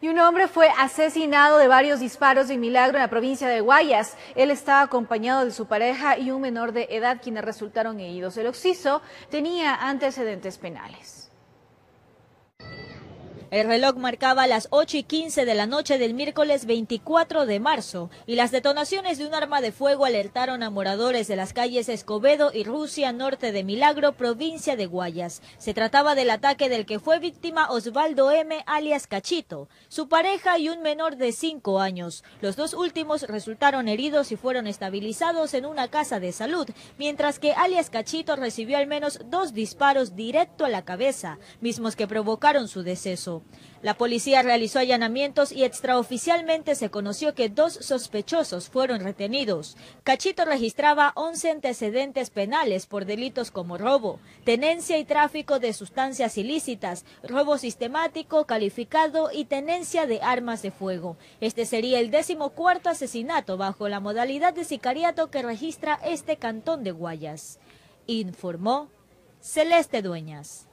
Y un hombre fue asesinado de varios disparos en Milagro en la provincia de Guayas. Él estaba acompañado de su pareja y un menor de edad quienes resultaron heridos. El occiso tenía antecedentes penales. El reloj marcaba las 8 y 15 de la noche del miércoles 24 de marzo y las detonaciones de un arma de fuego alertaron a moradores de las calles Escobedo y Rusia, norte de Milagro, provincia de Guayas. Se trataba del ataque del que fue víctima Osvaldo M., alias Cachito, su pareja y un menor de 5 años. Los dos últimos resultaron heridos y fueron estabilizados en una casa de salud, mientras que alias Cachito recibió al menos dos disparos directo a la cabeza, mismos que provocaron su deceso. La policía realizó allanamientos y extraoficialmente se conoció que dos sospechosos fueron retenidos. Cachito registraba 11 antecedentes penales por delitos como robo, tenencia y tráfico de sustancias ilícitas, robo sistemático, calificado y tenencia de armas de fuego. Este sería el decimocuarto asesinato bajo la modalidad de sicariato que registra este cantón de Guayas. Informó Celeste Dueñas.